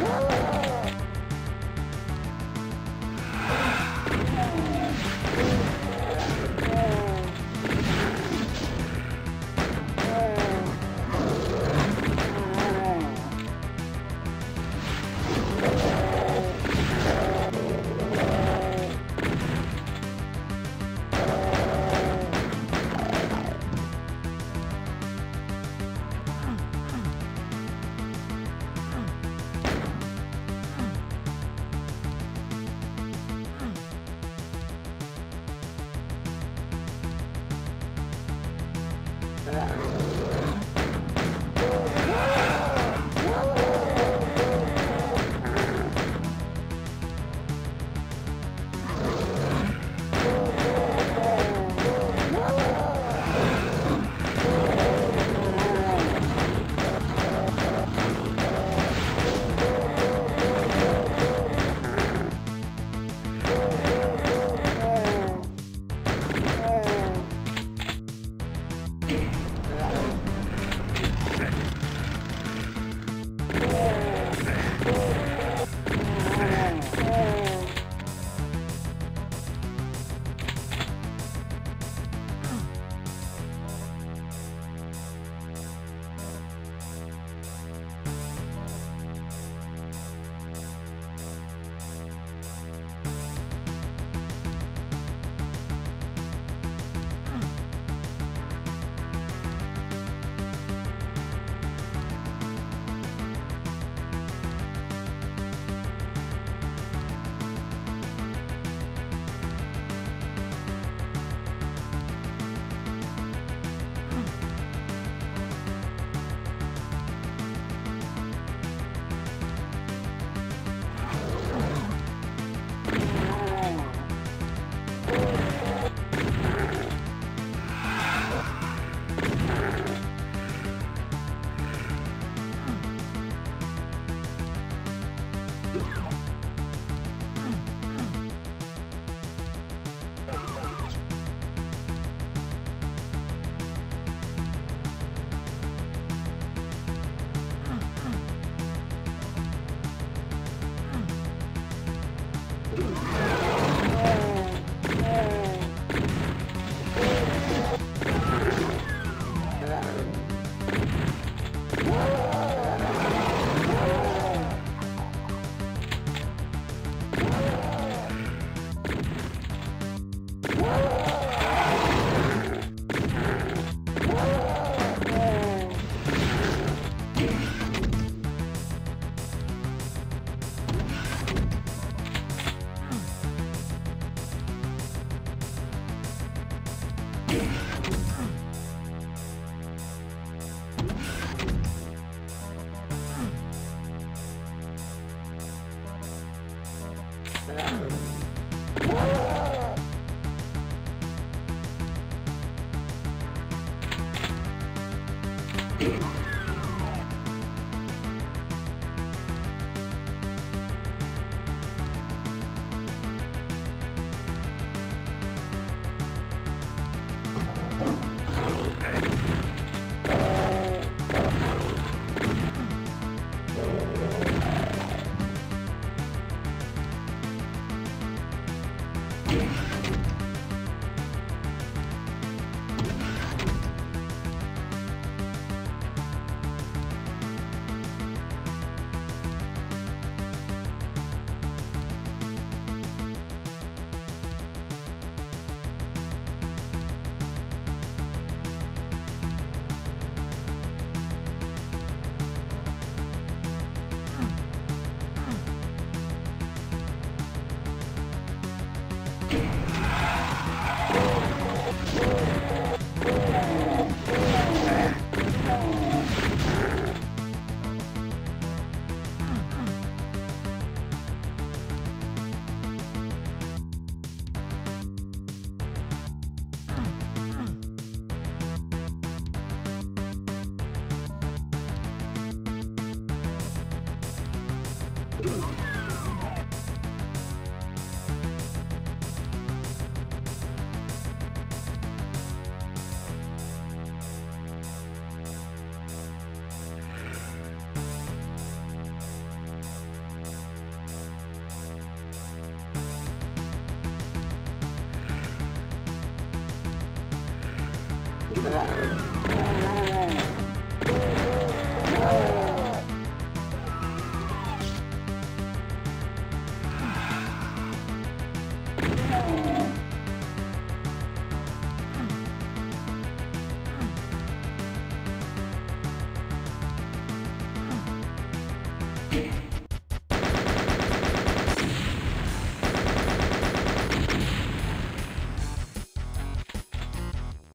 Woo! Yeah.